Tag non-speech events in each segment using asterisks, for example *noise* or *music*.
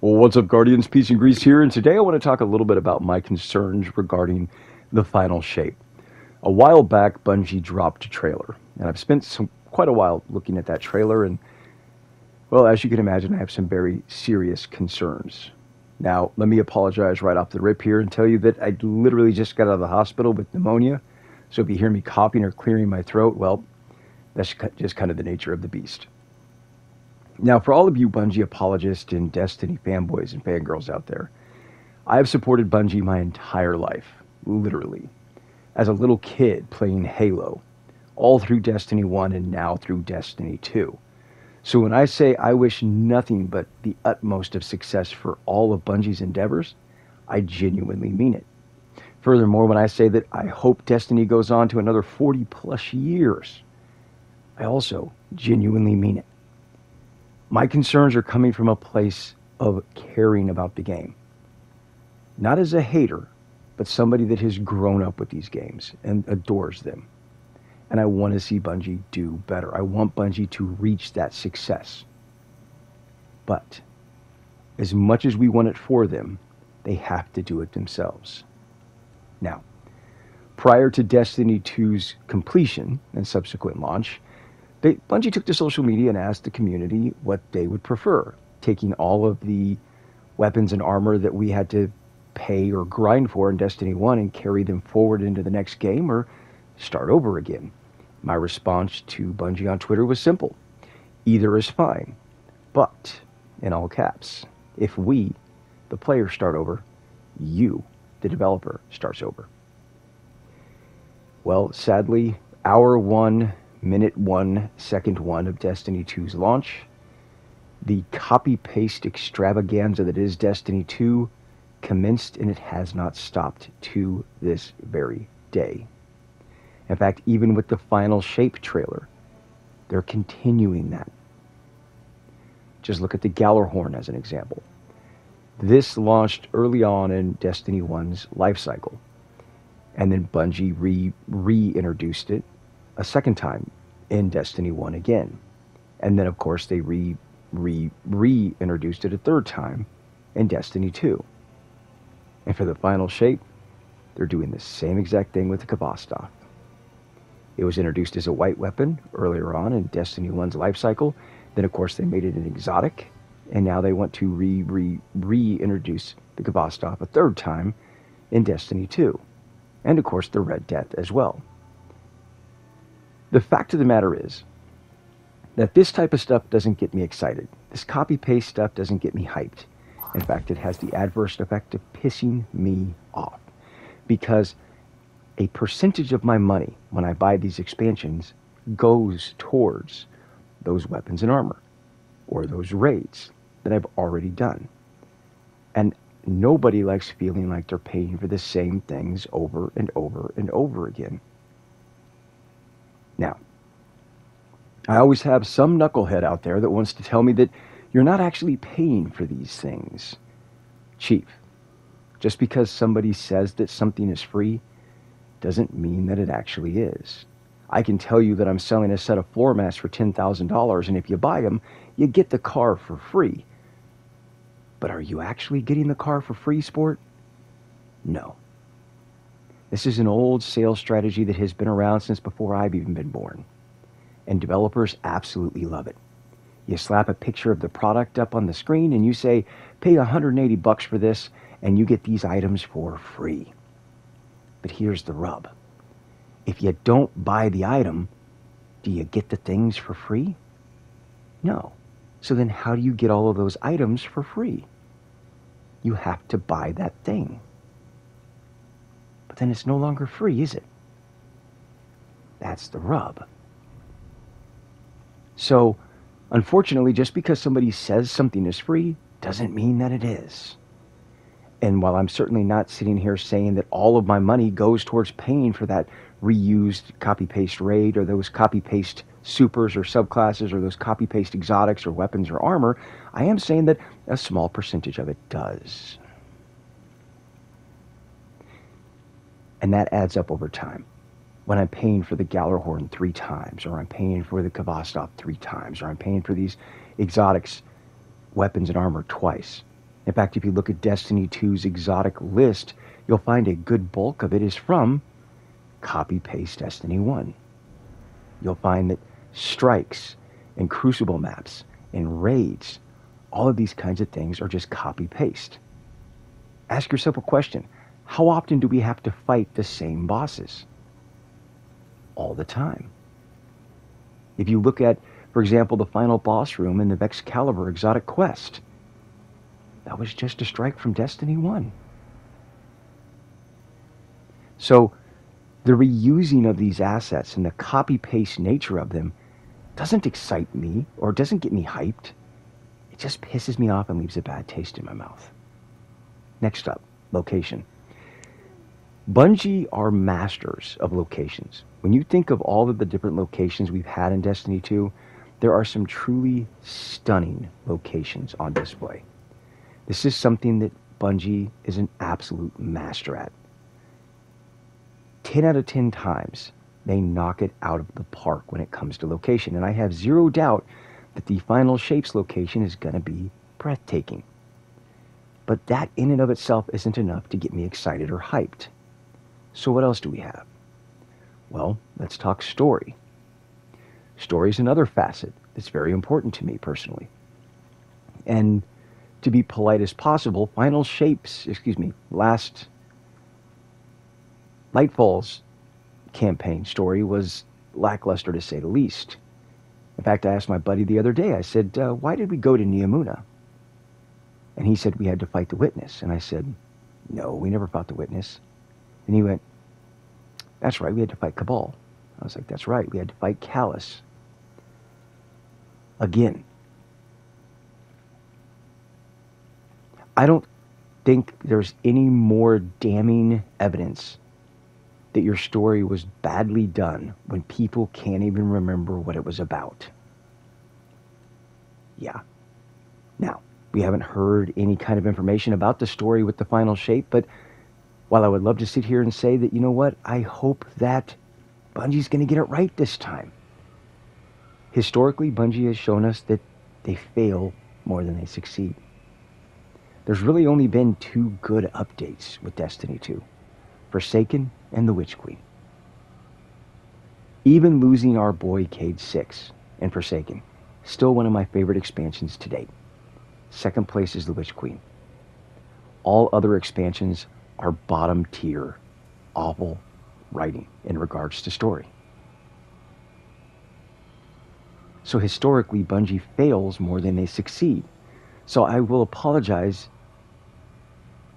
Well, what's up, Guardians? Peace and Grease here, and today I want to talk a little bit about my concerns regarding the final shape. A while back, Bungie dropped a trailer, and I've spent some quite a while looking at that trailer, and well, as you can imagine, I have some very serious concerns. Now, let me apologize right off the rip here and tell you that I literally just got out of the hospital with pneumonia, so if you hear me coughing or clearing my throat, well, that's just kind of the nature of the beast. Now, for all of you Bungie apologists and Destiny fanboys and fangirls out there, I have supported Bungie my entire life, literally. As a little kid playing Halo, all through Destiny 1 and now through Destiny 2. So when I say I wish nothing but the utmost of success for all of Bungie's endeavors, I genuinely mean it. Furthermore, when I say that I hope Destiny goes on to another 40 plus years, I also genuinely mean it. My concerns are coming from a place of caring about the game. Not as a hater, but somebody that has grown up with these games and adores them. And I want to see Bungie do better. I want Bungie to reach that success. But as much as we want it for them, they have to do it themselves. Now, prior to Destiny 2's completion and subsequent launch, they, Bungie took to social media and asked the community what they would prefer, taking all of the weapons and armor that we had to pay or grind for in Destiny 1 and carry them forward into the next game or start over again. My response to Bungie on Twitter was simple either is fine, but, in all caps, if we, the players, start over, you, the developer, starts over. Well, sadly, hour one minute one, second one of Destiny 2's launch. The copy paste extravaganza that is Destiny 2 commenced and it has not stopped to this very day. In fact, even with the final shape trailer, they're continuing that. Just look at the Gjallarhorn as an example. This launched early on in Destiny 1's life cycle, and then Bungie re reintroduced it a second time in Destiny 1 again. And then, of course, they re, re, reintroduced it a third time in Destiny 2. And for the final shape, they're doing the same exact thing with the Khvostov. It was introduced as a white weapon earlier on in Destiny 1's life cycle. Then, of course, they made it an exotic. And now they want to re, re, reintroduce the Khvostov a third time in Destiny 2. And, of course, the Red Death as well. The fact of the matter is that this type of stuff doesn't get me excited. This copy paste stuff doesn't get me hyped. In fact, it has the adverse effect of pissing me off because a percentage of my money when I buy these expansions goes towards those weapons and armor or those raids that I've already done. And nobody likes feeling like they're paying for the same things over and over and over again. Now, I always have some knucklehead out there that wants to tell me that you're not actually paying for these things. Chief, just because somebody says that something is free doesn't mean that it actually is. I can tell you that I'm selling a set of floor mats for $10,000, and if you buy them, you get the car for free. But are you actually getting the car for free, sport? No. This is an old sales strategy that has been around since before I've even been born. And developers absolutely love it. You slap a picture of the product up on the screen and you say, pay 180 bucks for this and you get these items for free. But here's the rub. If you don't buy the item, do you get the things for free? No. So then how do you get all of those items for free? You have to buy that thing then it's no longer free, is it? That's the rub. So, unfortunately, just because somebody says something is free doesn't mean that it is. And while I'm certainly not sitting here saying that all of my money goes towards paying for that reused copy paste raid or those copy paste supers or subclasses or those copy paste exotics or weapons or armor, I am saying that a small percentage of it does. And that adds up over time. When I'm paying for the Gjallarhorn three times, or I'm paying for the Khvostov three times, or I'm paying for these exotics, weapons, and armor twice, In fact, if you look at Destiny 2's exotic list, you'll find a good bulk of it is from copy paste Destiny 1. You'll find that strikes and crucible maps and raids, all of these kinds of things are just copy paste. Ask yourself a question How often do we have to fight the same bosses? All the time. If you look at, for example, the final boss room in the Vexcalibur Exotic Quest, that was just a strike from Destiny 1. So, the reusing of these assets and the copy paste nature of them doesn't excite me or doesn't get me hyped. It just pisses me off and leaves a bad taste in my mouth. Next up, location. Bungie are masters of locations. When you think of all of the different locations we've had in Destiny 2, there are some truly stunning locations on display. This is something that Bungie is an absolute master at. 10 out of 10 times, they knock it out of the park when it comes to location. And I have zero doubt that the final shapes location is going to be breathtaking. But that in and of itself isn't enough to get me excited or hyped. So what else do we have? Well, let's talk story. Story is another facet that's very important to me personally. And to be polite as possible, Final Shapes, excuse me, last Lightfall's campaign story was lackluster to say the least. In fact, I asked my buddy the other day, I said, uh, why did we go to Neomuna? And he said, we had to fight the witness. And I said, no, we never fought the witness. And he went, that's right, we had to fight Cabal. I was like, that's right, we had to fight Calus. Again. I don't think there's any more damning evidence that your story was badly done when people can't even remember what it was about. Yeah. Now, we haven't heard any kind of information about the story with the final shape, but while I would love to sit here and say that, you know what, I hope that Bungie's going to get it right this time. Historically, Bungie has shown us that they fail more than they succeed. There's really only been two good updates with Destiny 2 Forsaken and the Witch Queen. Even losing our boy Cayde 6 and Forsaken, still one of my favorite expansions to date. Second place is the Witch Queen. All other expansions are bottom tier, awful writing in regards to story. So historically, Bungie fails more than they succeed. So I will apologize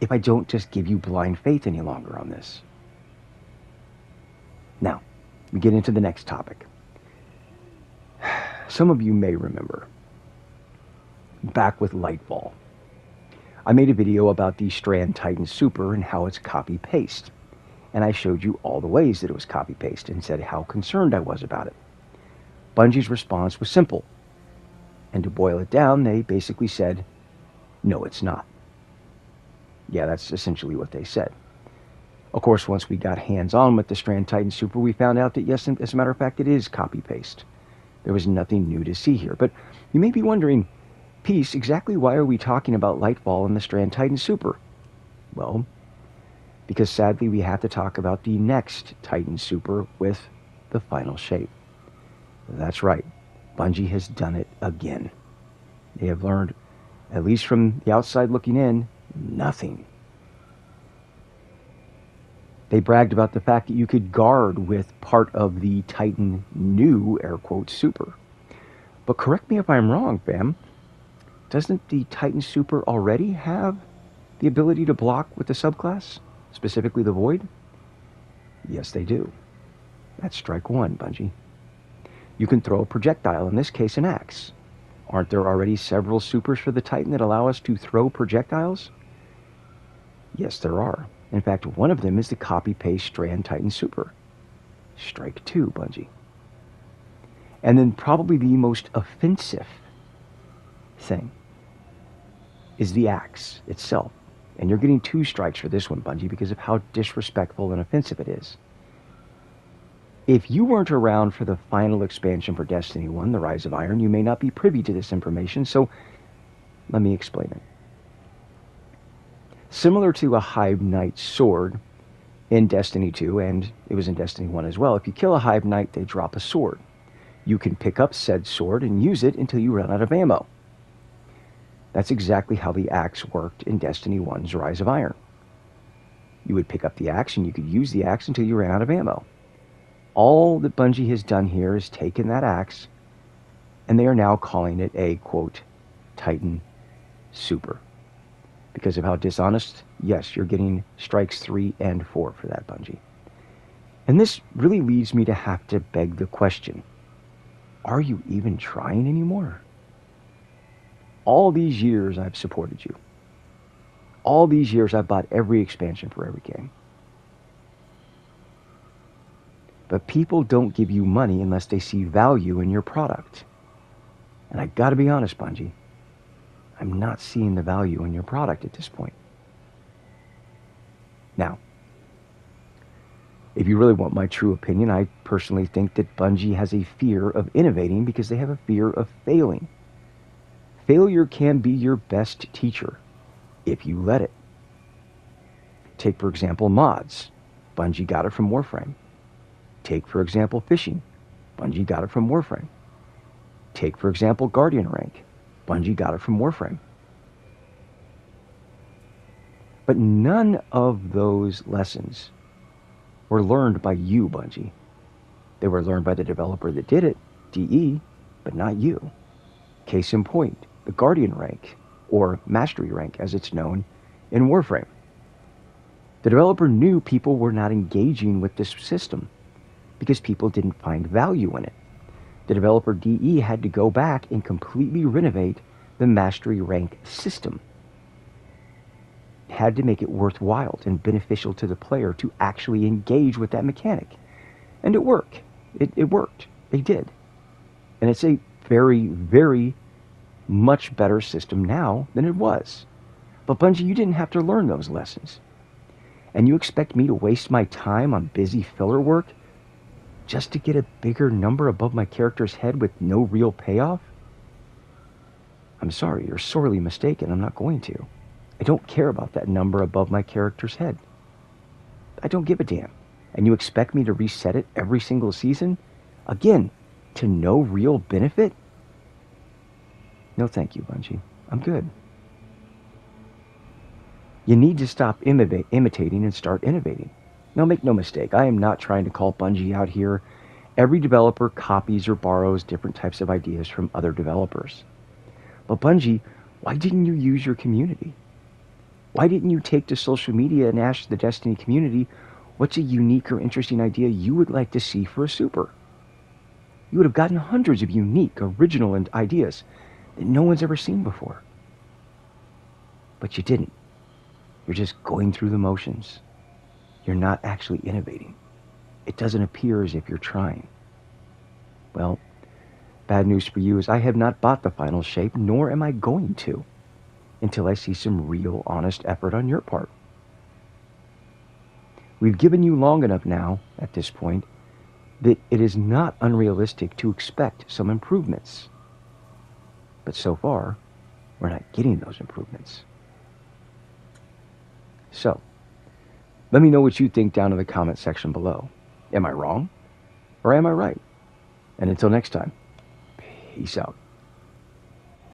if I don't just give you blind faith any longer on this. Now, we get into the next topic. *sighs* Some of you may remember back with Lightfall. I made a video about the Strand Titan Super and how it's copy paste. And I showed you all the ways that it was copy paste and said how concerned I was about it. Bungie's response was simple. And to boil it down, they basically said, no, it's not. Yeah, that's essentially what they said. Of course, once we got hands-on with the Strand Titan Super, we found out that yes, as a matter of fact, it is copy-paste. There was nothing new to see here. But you may be wondering, Peace, exactly why are we talking about Lightfall and the Strand Titan Super? Well, because sadly we have to talk about the next Titan Super with the final shape. That's right, Bungie has done it again. They have learned, at least from the outside looking in, nothing. They bragged about the fact that you could guard with part of the Titan new, air quote, super. But correct me if I'm wrong, fam. Doesn't the Titan super already have the ability to block with the subclass, specifically the Void? Yes, they do. That's strike one, Bungie. You can throw a projectile, in this case, an axe. Aren't there already several supers for the Titan that allow us to throw projectiles? Yes, there are. In fact, one of them is the copy-paste Strand Titan Super. Strike two, Bungie. And then probably the most offensive thing is the axe itself. And you're getting two strikes for this one, Bungie, because of how disrespectful and offensive it is. If you weren't around for the final expansion for Destiny 1, The Rise of Iron, you may not be privy to this information, so let me explain it. Similar to a Hive Knight sword in Destiny 2, and it was in Destiny 1 as well. If you kill a Hive Knight, they drop a sword. You can pick up said sword and use it until you run out of ammo. That's exactly how the axe worked in Destiny 1's Rise of Iron. You would pick up the axe and you could use the axe until you ran out of ammo. All that Bungie has done here is taken that axe and they are now calling it a quote Titan Super. Because of how dishonest, yes, you're getting strikes three and four for that, Bungie. And this really leads me to have to beg the question are you even trying anymore? All these years I've supported you. All these years I've bought every expansion for every game. But people don't give you money unless they see value in your product. And I gotta be honest, Bungie, I'm not seeing the value in your product at this point. Now, if you really want my true opinion, I personally think that Bungie has a fear of innovating because they have a fear of failing. Failure can be your best teacher if you let it. Take, for example, mods. Bungie got it from Warframe. Take, for example, fishing. Bungie got it from Warframe. Take, for example, Guardian rank. Bungie got it from Warframe. But none of those lessons were learned by you, Bungie. They were learned by the developer that did it, DE, but not you. Case in point, the Guardian rank, or Mastery rank as it's known, in Warframe. The developer knew people were not engaging with this system because people didn't find value in it the developer DE had to go back and completely renovate the mastery rank system. Had to make it worthwhile and beneficial to the player to actually engage with that mechanic. And it worked. It, it worked. They did. And it's a very, very much better system now than it was. But Bungie, you didn't have to learn those lessons. And you expect me to waste my time on busy filler work just to get a bigger number above my character's head with no real payoff? I'm sorry, you're sorely mistaken. I'm not going to. I don't care about that number above my character's head. I don't give a damn. And you expect me to reset it every single season? Again, to no real benefit? No, thank you, Bungie. I'm good. You need to stop imitating and start innovating. Now, make no mistake, I am not trying to call Bungie out here. Every developer copies or borrows different types of ideas from other developers. But Bungie, why didn't you use your community? Why didn't you take to social media and ask the Destiny community what's a unique or interesting idea you would like to see for a super? You would have gotten hundreds of unique, original and ideas no one's ever seen before. But you didn't. You're just going through the motions you're not actually innovating. It doesn't appear as if you're trying. Well, bad news for you is I have not bought the final shape, nor am I going to, until I see some real honest effort on your part. We've given you long enough now, at this point, that it is not unrealistic to expect some improvements. But so far, we're not getting those improvements. So, let me know what you think down in the comment section below. Am I wrong? Or am I right? And until next time, peace out.